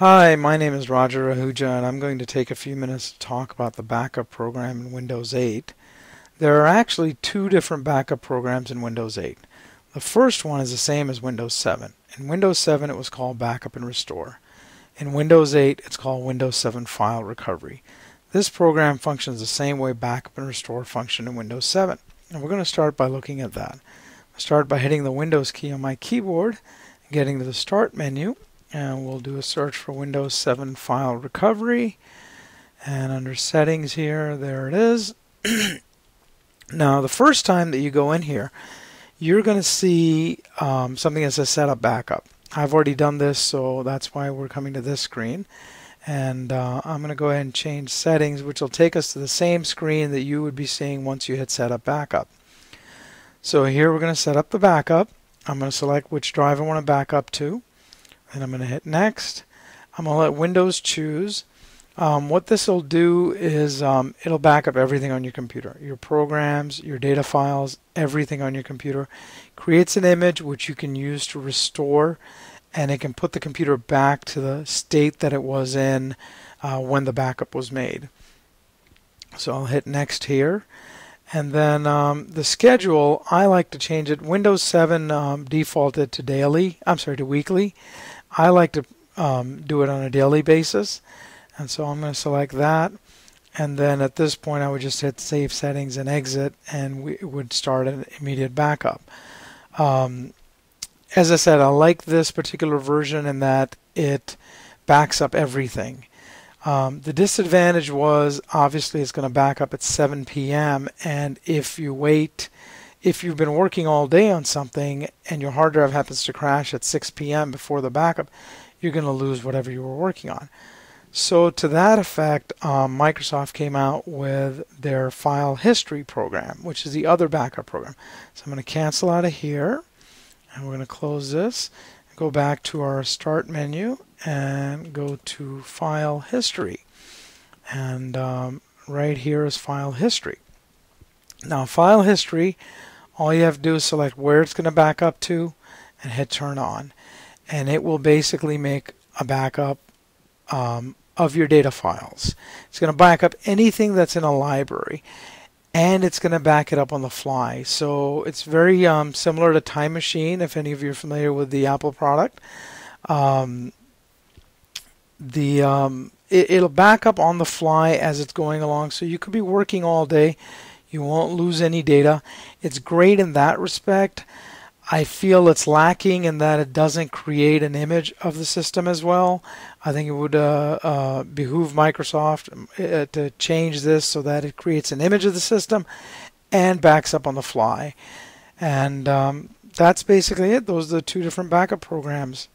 Hi, my name is Roger Ahuja and I'm going to take a few minutes to talk about the backup program in Windows 8. There are actually two different backup programs in Windows 8. The first one is the same as Windows 7. In Windows 7 it was called Backup and Restore. In Windows 8 it's called Windows 7 File Recovery. This program functions the same way Backup and Restore function in Windows 7. And we're going to start by looking at that. I'll start by hitting the Windows key on my keyboard, getting to the Start menu, and we'll do a search for Windows 7 File Recovery. And under Settings here, there it is. now, the first time that you go in here, you're going to see um, something that says Setup Backup. I've already done this, so that's why we're coming to this screen. And uh, I'm going to go ahead and change settings, which will take us to the same screen that you would be seeing once you hit Setup Backup. So here we're going to set up the backup. I'm going to select which drive I want to back up to and I'm going to hit next. I'm going to let Windows choose. Um, what this will do is um, it'll back up everything on your computer, your programs, your data files, everything on your computer. Creates an image which you can use to restore and it can put the computer back to the state that it was in uh, when the backup was made. So I'll hit next here. And then um, the schedule, I like to change it. Windows 7 um, defaulted to daily, I'm sorry, to weekly. I like to um, do it on a daily basis. And so I'm going to select that. And then at this point, I would just hit Save Settings and Exit, and we would start an immediate backup. Um, as I said, I like this particular version in that it backs up everything. Um, the disadvantage was obviously it's going to back up at 7 p.m. and if you wait if you've been working all day on something and your hard drive happens to crash at 6 p.m. before the backup, you're going to lose whatever you were working on. So to that effect, um, Microsoft came out with their file history program, which is the other backup program. So I'm going to cancel out of here, and we're going to close this, go back to our Start menu, and go to File History. And um, right here is File History. Now, File History all you have to do is select where it's going to back up to and hit turn on and it will basically make a backup um, of your data files. It's going to back up anything that's in a library and it's going to back it up on the fly. So it's very um, similar to Time Machine if any of you are familiar with the Apple product. Um, the um, it, it'll back up on the fly as it's going along so you could be working all day you won't lose any data. It's great in that respect. I feel it's lacking in that it doesn't create an image of the system as well. I think it would uh, uh, behoove Microsoft uh, to change this so that it creates an image of the system and backs up on the fly. And um, that's basically it. Those are the two different backup programs.